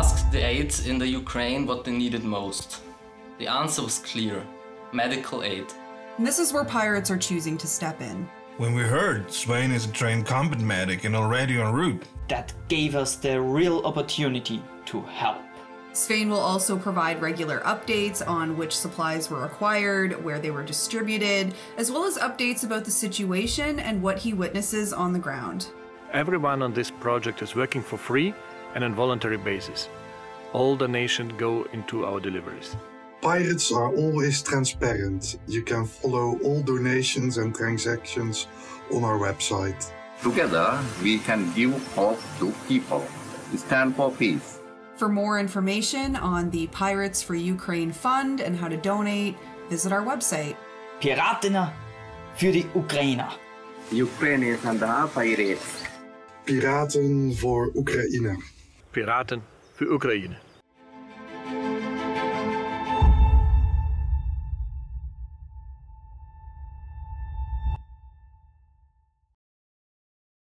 the aides in the Ukraine what they needed most. The answer was clear medical aid. And this is where pirates are choosing to step in. When we heard Svein is a trained combat medic and already en route, that gave us the real opportunity to help. Svein will also provide regular updates on which supplies were acquired, where they were distributed, as well as updates about the situation and what he witnesses on the ground. Everyone on this project is working for free and on voluntary basis. All donations go into our deliveries. Pirates are always transparent. You can follow all donations and transactions on our website. Together, we can give hope to people. Stand for peace. For more information on the Pirates for Ukraine Fund and how to donate, visit our website. Piraterna für die Ukrainer. Ukraine is under pirates. Piraten voor Oekraïne. Piraten für Ukraine.